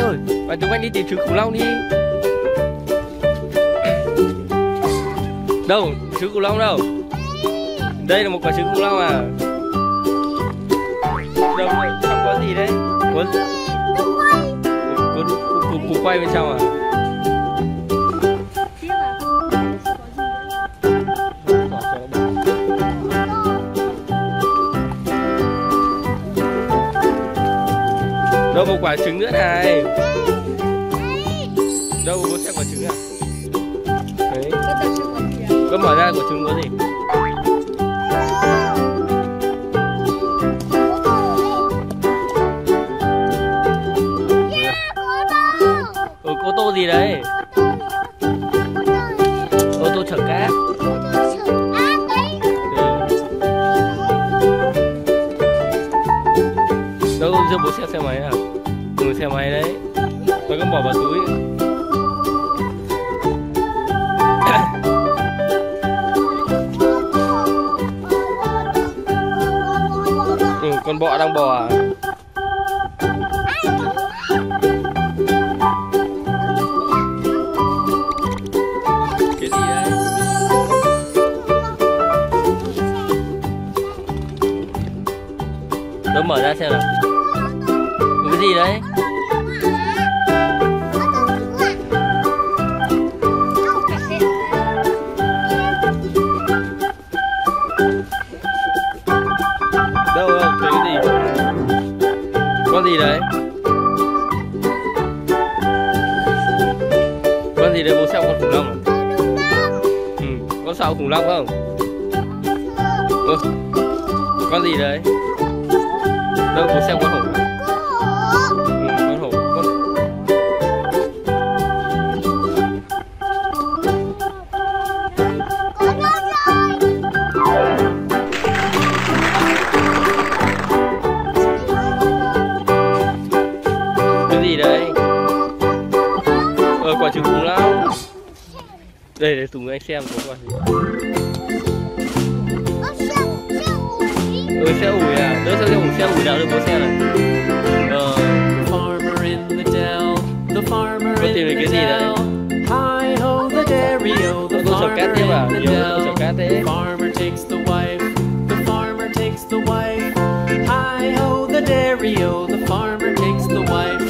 ơi và chúng anh đi tìm trứng khủng long đi. Đâu trứng khủng long đâu? Đây là một quả trứng khủng long à? Đâu trong có gì đấy. Có có củ, củ quay bên trong à? Quả trứng nữa này. Đâu có xem quả trứng à? Đấy. Có mở ra quả trứng có gì? Ừ, ô tô gì đấy? Ô tô chở cát. Ừ. Đâu giờ bố xe xe máy à? Ừ, xe máy đấy. Tôi cũng bỏ vào túi. Ừ, con bọ đang bò à? Mở ra xem nào gì đấy đâu đâu thấy cái gì con gì đấy con gì đấy, bố xem con khủng long à? ừ. con sợ khủng long không ừ. con gì đấy đâu, bố xem con khủng long quả trứng khủng long đây để tùng anh xem có quả gì. Ừ xe ủi à? Đỡ xe ủi xe ủi nào được bố xe này dairy oh, o, the Ô tô chở cát farmer tiếp à? in the Nhiều ô tô chở dell. thế. Farmer takes the wife, the farmer takes the wife. Hi ho the dairy o, the farmer takes the wife.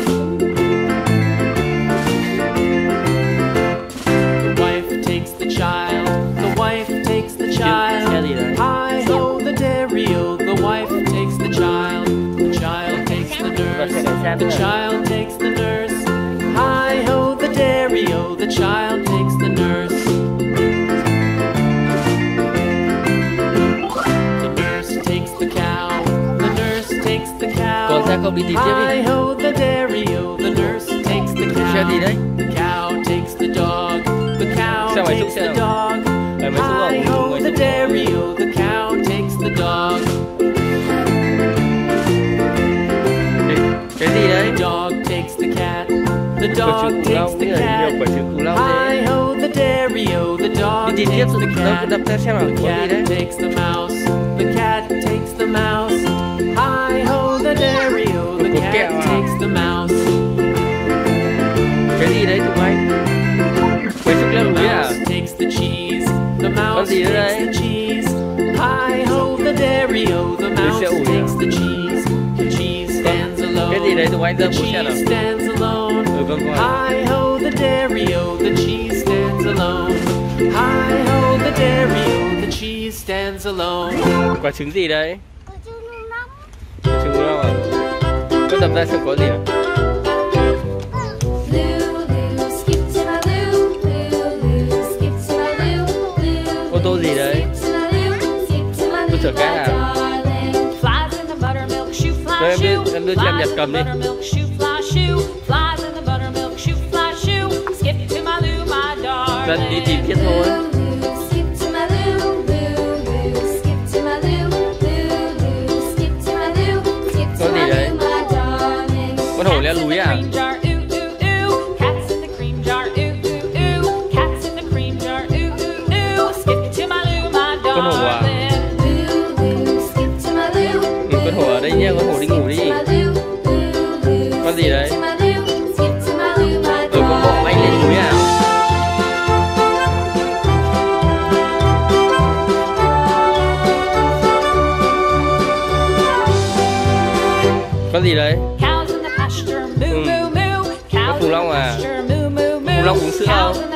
The wife takes the child, the wife takes the child. xe gì đấy Hi ho the dairy o, the wife takes the child, the child takes the nurse, the child takes the nurse. kau beli TV ni. I ho the dairy Oh, the nurse takes the cow. Syadi dah. The cow takes the dog. The cow Siapa takes the dog. I ho the dairy Oh, the cow takes the dog. Syadi dah. The dog takes the cat. The dog takes the cat. I ho the dairy Oh, the dog takes the cat. The cat takes the mouse. The cat takes the mouse. The mouse takes the cheese. Hi ho the dairy o, the mouse xe takes the cheese. The cheese stands alone. cái gì đấy tụi anh The ra bố xe cheese stands alone. ừ con coi Hi ho the dairy o, the cheese stands alone. Hi ho the dairy o, the cheese stands alone. quả trứng gì đấy trứng khủng long à con đập ra xem có gì à Tôi chở cát à? Rồi em đưa, em đưa cho em nhặt cầm đi. Dân đi tìm thiết thôi. Có gì đấy? con hổ leo núi à em ngủ đi ngủ đi. Con gì đấy? Rồi con bỏ anh lên núi à? Con gì đấy? Ừ. Có Long à? Phùng Long uống sữa không?